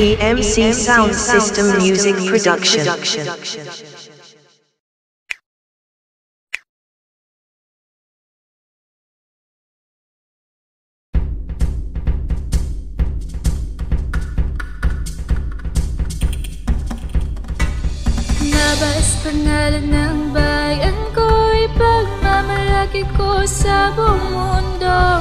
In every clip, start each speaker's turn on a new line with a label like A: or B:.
A: EMC Sound System Music Production.
B: Nabas pangalan ng bayan ko Ipagmamalaki ko sa buong mundo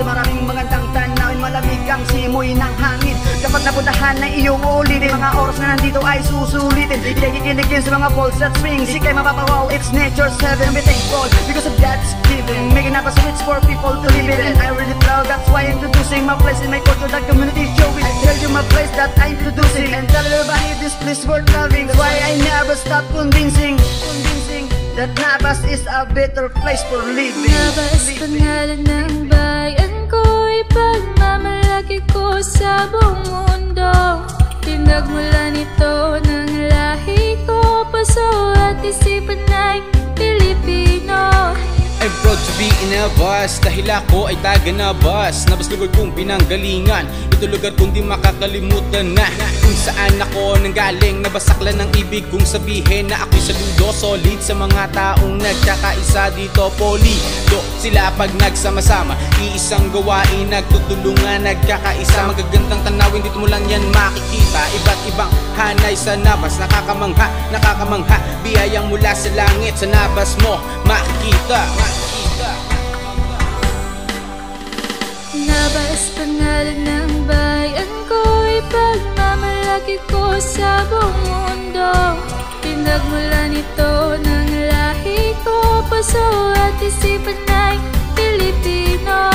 C: sa maraming magandang tanawin Malamig ang simoy ng hangin. Dapat napuntahan na iyong ulitin Mga oras na nandito ay susulitin. Iyagigiligin sa mga balls at swings. Ika'y mapapawaw, it's nature's heaven. Be thankful because of that's given Making up a switch for people to live in. I'm really proud, that's why I'm introducing my place In my culture, the community show it I tell you my place that I'm introducing. And tell everybody this place worth loving. That's why I never stop Convincing That Nabas is a better place for living.
B: Nabas
C: living.
B: pangalan ng bayan ko Ipagmamalaki ko sa buong mundo. Pinagmulan ito ng lahi ko Puso at isipan ay Pilipino.
D: I'm proud to be in a bus Dahil ako ay taga na bus Nabas lugar kong pinanggalingan. Ito lugar kong di makakalimutan na Kung saan ako nanggaling Nabasaklan ng ibig kong sabihin Na ako'y saludo solid sa mga taong nagkakaisa dito. Poli, do sila pag nagsama-sama Iisang gawain, nagtutulungan, nagkakaisa. Magagandang tanawin, dito mo lang yan makikita. Iba't ibang hanay sa nabas Nakakamangha, nakakamangha. Biyayang mula sa langit Sa nabas mo makikita.
B: Nabas ng ito ng lahi ko Puso at isipan ay Pilipino.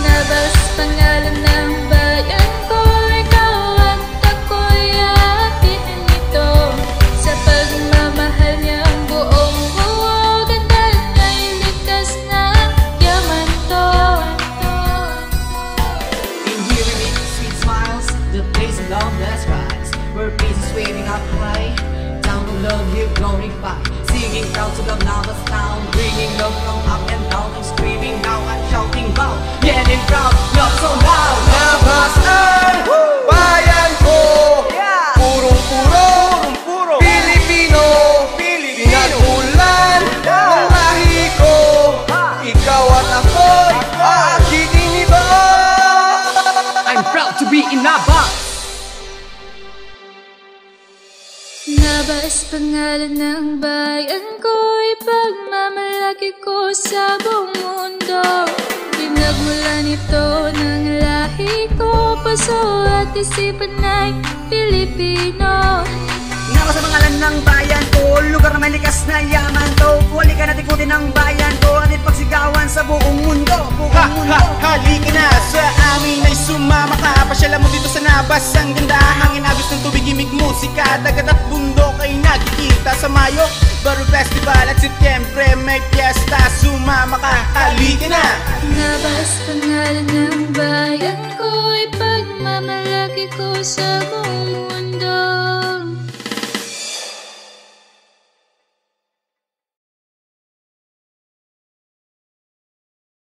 B: Nabas pangalan ng bayan ko Ikaw at ako'y atin nito. Sa pagmamahal niya ang buong buo Ganda na'y likas na yaman to.
E: In here we make sweet smiles, the place of love that's rise. Where peace is waving up high, love here glorify. Singing proud to the Navas town, bringing love from up and down, and screaming now and shouting loud, getting proud, love so loud.
F: Nabas bayan ko Purong-puro Pilipino Pinagmulan ng lahi ko Ikaw at ah. aking iniba.
E: I'm proud to be in Navas.
B: Nabas pangalan ng bayan ko Ipagmamalaki ko sa buong mundo. Pinagmulan ito ng lahi ko Puso at isipan ay Pilipino.
C: Nako sa pangalan ng bayan ko Lugar na may likas na yaman to. Halika natin kutin ang bayan ko At ipagsigawan sa buong mundo. Buong
D: Ha
C: mundo.
D: ha halika na sa amin sumama ka Pasyalan mo dito sa nabas. Ang ganda hangin abis ng tubig imig musika. Dagat at bundok ay nagkikita sa Mayo. Baro Festival at Setyembre may fiesta Sumama ka halika na!
B: Nabas pangalan ng bayan ko Ipagmamalaki ko sa buong mundo